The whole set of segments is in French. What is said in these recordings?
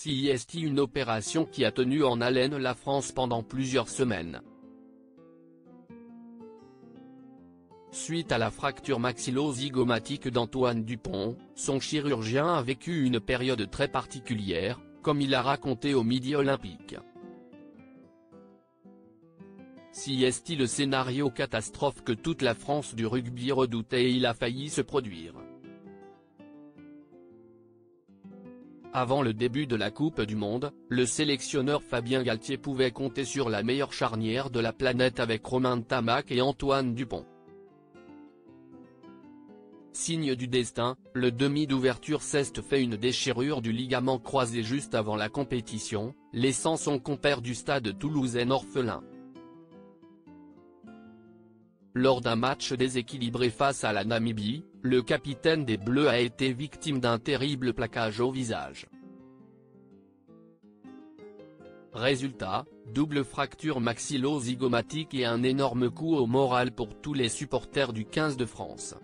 CIST une opération qui a tenu en haleine la France pendant plusieurs semaines? Suite à la fracture maxillo-zygomatique d'Antoine Dupont, son chirurgien a vécu une période très particulière, comme il a raconté au Midi Olympique. Si est le scénario catastrophe que toute la France du rugby redoutait et il a failli se produire. Avant le début de la Coupe du Monde, le sélectionneur Fabien Galtier pouvait compter sur la meilleure charnière de la planète avec Romain Tamac et Antoine Dupont. Signe du destin, le demi d'ouverture Ceste fait une déchirure du ligament croisé juste avant la compétition, laissant son compère du stade toulousain orphelin. Lors d'un match déséquilibré face à la Namibie, le capitaine des Bleus a été victime d'un terrible plaquage au visage. Résultat, double fracture maxillo-zygomatique et un énorme coup au moral pour tous les supporters du 15 de France.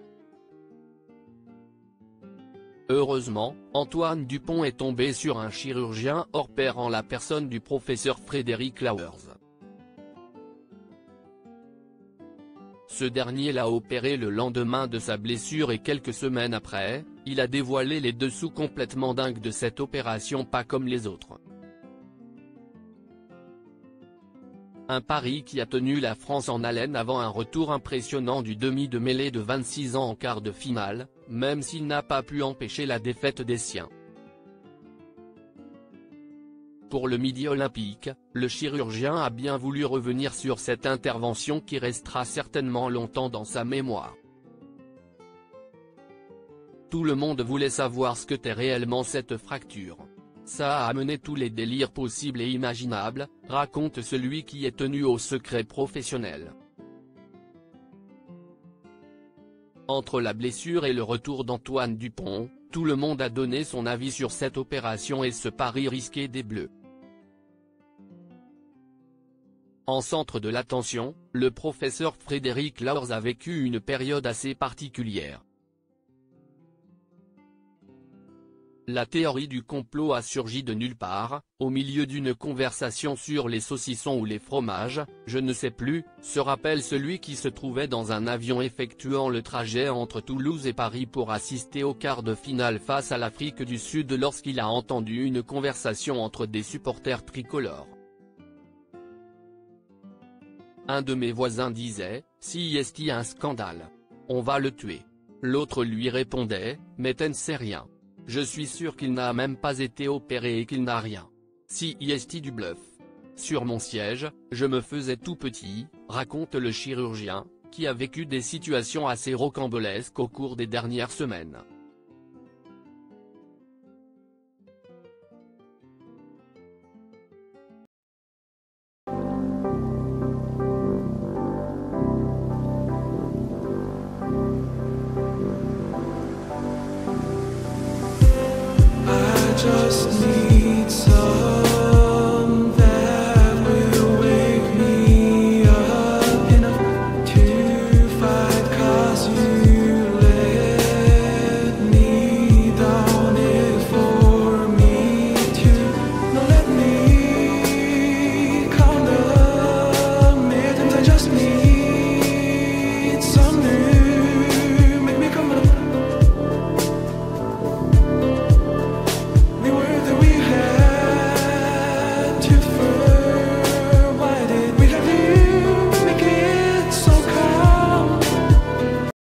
Heureusement, Antoine Dupont est tombé sur un chirurgien hors pair en la personne du professeur Frédéric Lauers. Ce dernier l'a opéré le lendemain de sa blessure et quelques semaines après, il a dévoilé les dessous complètement dingues de cette opération pas comme les autres. Un pari qui a tenu la France en haleine avant un retour impressionnant du demi de mêlée de 26 ans en quart de finale, même s'il n'a pas pu empêcher la défaite des siens. Pour le Midi Olympique, le chirurgien a bien voulu revenir sur cette intervention qui restera certainement longtemps dans sa mémoire. Tout le monde voulait savoir ce que t'est réellement cette fracture. Ça a amené tous les délires possibles et imaginables, raconte celui qui est tenu au secret professionnel. Entre la blessure et le retour d'Antoine Dupont, tout le monde a donné son avis sur cette opération et ce pari risqué des Bleus. En centre de l'attention, le professeur Frédéric Laurs a vécu une période assez particulière. La théorie du complot a surgi de nulle part, au milieu d'une conversation sur les saucissons ou les fromages, je ne sais plus, se rappelle celui qui se trouvait dans un avion effectuant le trajet entre Toulouse et Paris pour assister au quart de finale face à l'Afrique du Sud lorsqu'il a entendu une conversation entre des supporters tricolores. Un de mes voisins disait, si est un scandale. On va le tuer. L'autre lui répondait, mais t'en sais rien. Je suis sûr qu'il n'a même pas été opéré et qu'il n'a rien. Si est du bluff. Sur mon siège, je me faisais tout petit, raconte le chirurgien, qui a vécu des situations assez rocambolesques au cours des dernières semaines. just need some